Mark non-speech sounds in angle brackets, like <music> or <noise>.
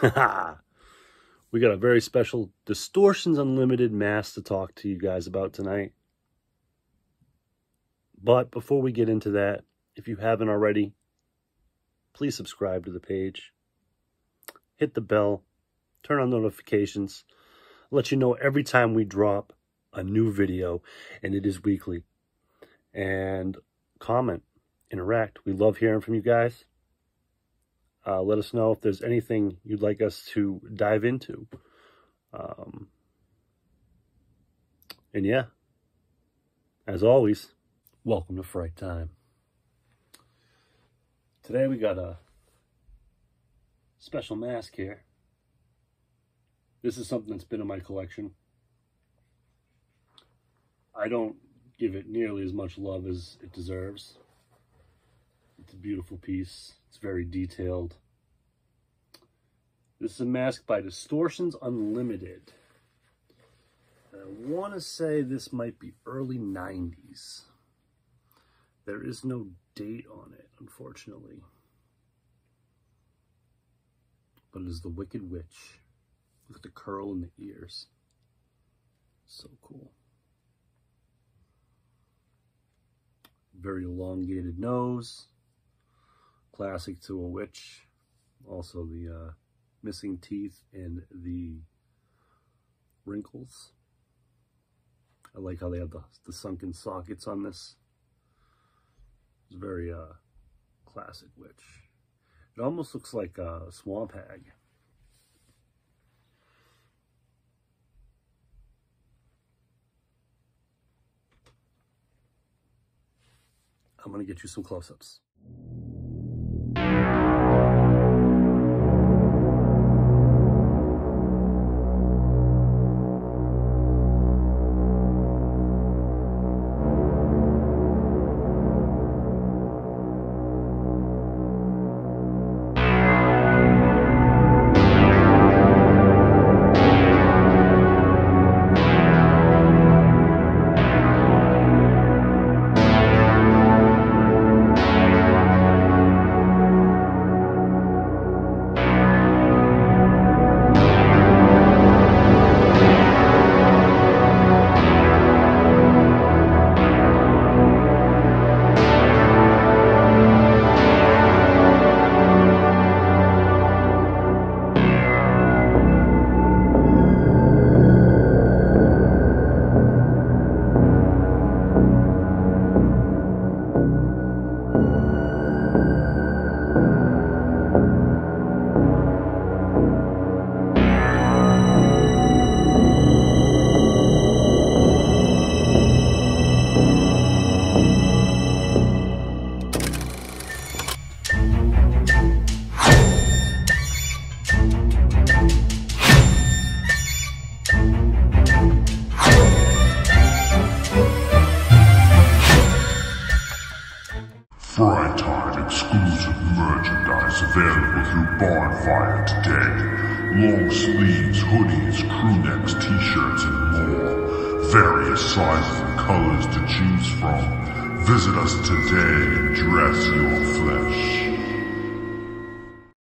<laughs> we got a very special Distortions Unlimited mask to talk to you guys about tonight. But before we get into that, if you haven't already, please subscribe to the page. Hit the bell, turn on notifications, let you know every time we drop a new video, and it is weekly. And comment, interact. We love hearing from you guys. Uh, let us know if there's anything you'd like us to dive into. Um, and yeah, as always, welcome to Fright Time. Today we got a special mask here. This is something that's been in my collection. I don't give it nearly as much love as it deserves. It's a beautiful piece. It's very detailed. This is a mask by Distortions Unlimited. I want to say this might be early 90s. There is no date on it, unfortunately. But it is the Wicked Witch. Look at the curl in the ears. So cool. Very elongated nose. Classic to a witch. Also the uh, missing teeth and the wrinkles. I like how they have the, the sunken sockets on this. It's very uh, classic witch. It almost looks like a swamp hag. I'm going to get you some close-ups. Available through Bonfire today. Long sleeves, hoodies, crewnecks, t-shirts, and more. Various sizes and colors to choose from. Visit us today and dress your flesh.